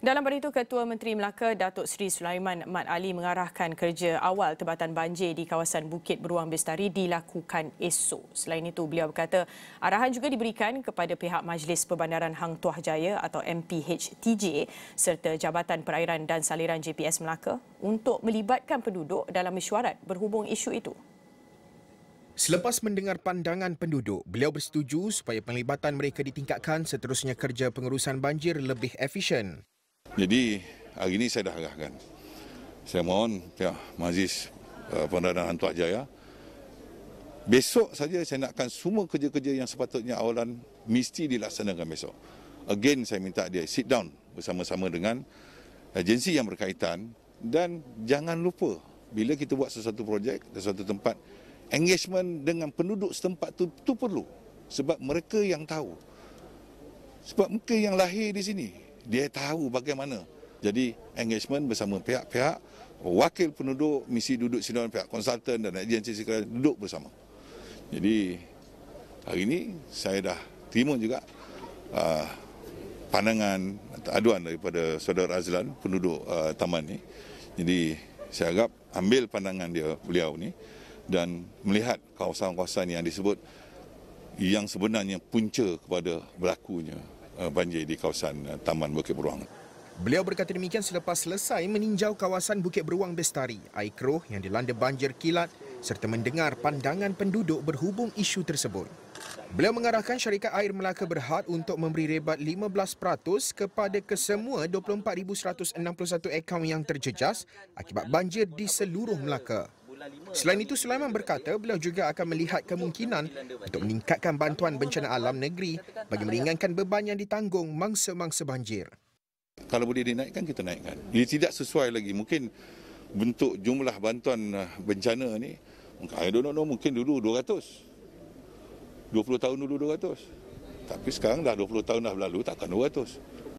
Dalam pada itu, Ketua Menteri Melaka Datuk Seri Sulaiman Mat Ali mengarahkan kerja awal tebatan banjir di kawasan Bukit Beruang Bestari dilakukan esok. Selain itu, beliau berkata arahan juga diberikan kepada pihak Majlis Perbandaran Hang Tuah Jaya atau MPHTJ serta Jabatan Perairan dan Saliran JPS Melaka untuk melibatkan penduduk dalam mesyuarat berhubung isu itu. Selepas mendengar pandangan penduduk, beliau bersetuju supaya penglibatan mereka ditingkatkan seterusnya kerja pengurusan banjir lebih efisien. Jadi hari ini saya dah arahkan. Saya mohon pihak Majlis uh, Pendanaan Tuak Jaya besok saja saya nakkan semua kerja-kerja yang sepatutnya awalan mesti dilaksanakan besok. Again saya minta dia sit down bersama-sama dengan agensi yang berkaitan dan jangan lupa bila kita buat sesuatu projek di sesuatu tempat engagement dengan penduduk setempat tu tu perlu sebab mereka yang tahu. Sebab mereka yang lahir di sini, dia tahu bagaimana. Jadi engagement bersama pihak-pihak wakil penduduk misi duduk sini dengan pihak konsultan dan agensi sekalian duduk bersama. Jadi hari ini saya dah terima juga uh, pandangan atau aduan daripada saudara Azlan penduduk uh, taman ni. Jadi saya harap ambil pandangan dia beliau ni dan melihat kawasan-kawasan yang disebut yang sebenarnya punca kepada berlakunya banjir di kawasan uh, Taman Bukit Beruang. Beliau berkata demikian selepas selesai meninjau kawasan Bukit Beruang Bestari, air keruh yang dilanda banjir kilat serta mendengar pandangan penduduk berhubung isu tersebut. Beliau mengarahkan syarikat air Melaka berhad untuk memberi rebat 15% kepada kesemua 24,161 akaun yang terjejas akibat banjir di seluruh Melaka. Selain itu, Sulaiman berkata beliau juga akan melihat kemungkinan untuk meningkatkan bantuan bencana alam negeri bagi meringankan beban yang ditanggung mangsa-mangsa banjir. Kalau boleh dinaikkan, kita naikkan. Ia tidak sesuai lagi. Mungkin bentuk jumlah bantuan uh, bencana ni, I don't know, mungkin dulu 200. 20 tahun dulu 200. Tapi sekarang dah 20 tahun dah berlalu, takkan 200.